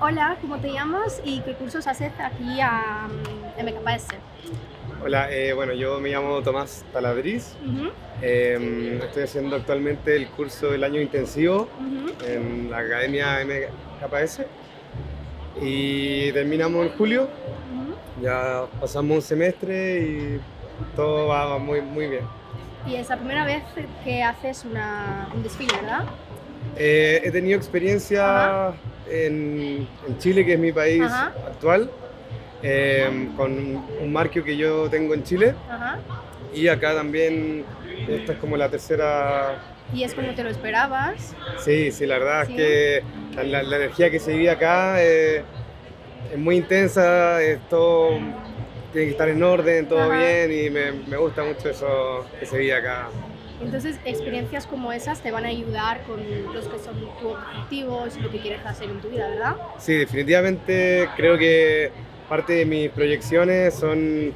Hola, ¿cómo te llamas y qué cursos haces aquí a mm, MKS? Hola, eh, bueno, yo me llamo Tomás Taladriz. Eh, estoy haciendo actualmente el curso del año intensivo en la Academia MKS y terminamos en julio. Ya pasamos un semestre y todo va muy, muy bien. Y es la primera vez que haces una- un desfile, ¿verdad? Eh, he tenido experiencia. En, en Chile, que es mi país Ajá. actual, eh, con un marco que yo tengo en Chile Ajá. y acá también, esta es como la tercera Y es como te lo esperabas. Sí, sí, la verdad Sí. es que la, la- la energía que se vive acá eh, es muy intensa, es todo, tiene que estar en orden, todo Ajá. bien y me, me gusta mucho eso que se vive acá. Entonces, experiencias como esas te van a ayudar con los que son tus objetivos lo que quieres hacer en tu vida, ¿verdad? Sí, definitivamente creo que parte de mis proyecciones son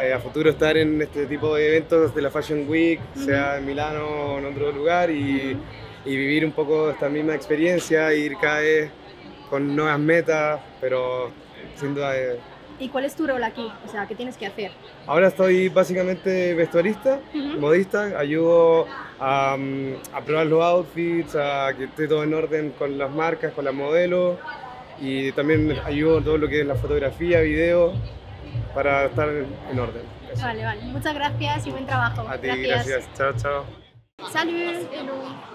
eh, a futuro estar en este tipo de eventos de la Fashion Week, Ujú. sea en Milano o en otro lugar y, y vivir un poco esta misma experiencia, ir cada vez con nuevas metas, pero sin duda... eh, ¿Y cuál es tu rol aquí? O sea, ¿qué tienes que hacer? Ahora estoy básicamente vestuarista, Ujú. modista, ayudo a, mm, a probar los outfits, a que esté todo en orden con las marcas, con las modelos y también ayudo en todo lo que es la fotografía, video, para estar en, en orden. Eso. Vale, vale. Muchas gracias y buen trabajo. A ti, gracias. Chao, chao. Salut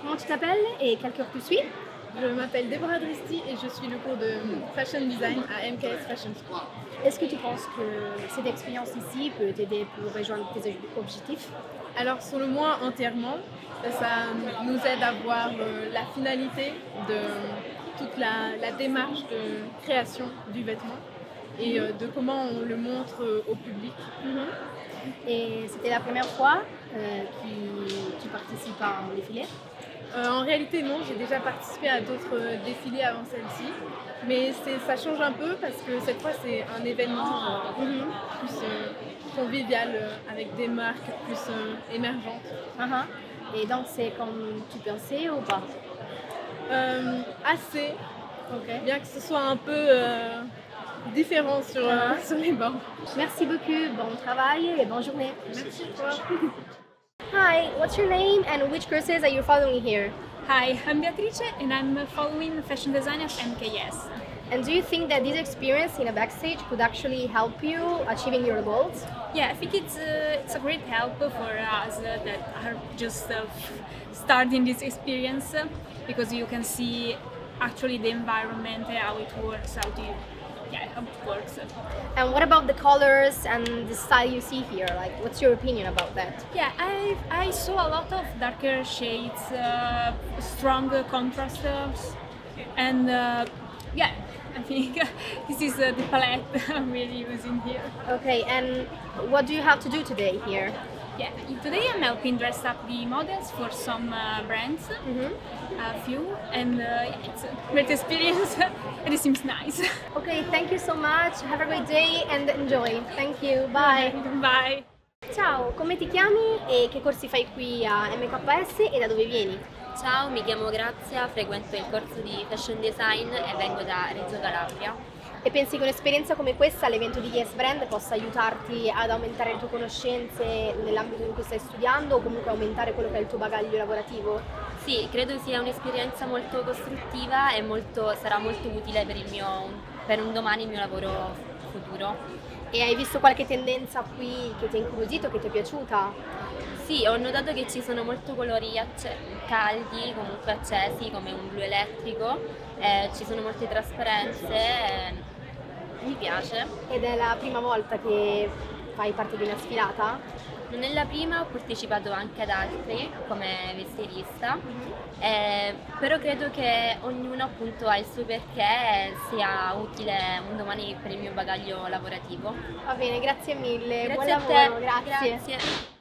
Comment tu t'appelles et quel cours tu suis Je m'appelle Déborah Dristi et je suis le cours de Fashion Design à MKS Fashion School. Est-ce que tu penses que cette expérience ici peut t'aider pour rejoindre tes objectifs? Alors sur le moins entièrement, ça nous aide à voir euh, la finalité de toute la, la démarche de création du vêtement et euh, de comment on le montre euh, au public. Et c'était la première fois euh, que tu participes à un défilé? Euh, en réalité non, j'ai déjà participé à d'autres euh, défilés avant celle-ci, mais ça change un peu parce que cette fois c'est un événement euh, plus euh, convivial avec des marques plus émergentes. Mhm. Et donc c'est comme tu pensais ou pas? Assez, bien que ce soit un peu différent sur, Ah. sur les bancs. Merci beaucoup, bon travail et bonne journée. Merci toi. Hi, what's your name and which courses are you following here? Hi, I'm Beatrice and I'm following fashion design at MKS. And do you think that this experience in a backstage could actually help you achieving your goals? Yeah, I think it's uh, it's a great help for us uh, that are just uh, starting this experience because you can see actually the environment, how it works, how to yeah, it works. And what about the colors and the style you see here? Like, what's your opinion about that? Yeah, I I saw a lot of darker shades, uh, strong contrasts, and uh, yeah, I think this is uh, the palette I'm really using here. Okay, and what do you have to do today here? Yeah, today I'm helping dress up the models for some uh, brands, Mhm. a few, and uh, yeah, it's a great experience and it seems nice. Okay, thank you so much. Have a great day and enjoy. Thank you. Bye. Bye. Ciao, come ti chiami e che corsi fai qui a MKS e da dove vieni? Ciao, mi chiamo Grazia, frequento il corso di Fashion Design e vengo da Reggio Calabria. E pensi che un'esperienza come questa, l'evento di Yes Brand, possa aiutarti ad aumentare le tue conoscenze nell'ambito in cui stai studiando o comunque aumentare quello che è il tuo bagaglio lavorativo? Sì, credo sia un'esperienza molto costruttiva e molto- sarà molto utile per, il mio, per un domani il mio lavoro futuro. E hai visto qualche tendenza qui che ti ha incuriosito, che ti è piaciuta? Sì, ho notato che ci sono molto colori caldi, comunque accesi, come un blu elettrico, eh, ci sono molte trasparenze, eh, mi piace. Ed è la prima volta che fai parte di una sfilata? Non è la prima, ho partecipato anche ad altri come vestitista, eh, però credo che ognuno appunto ha il suo perché sia utile un domani per il mio bagaglio lavorativo. Va bene, grazie mille, buon Grazie a lavoro, grazie. grazie.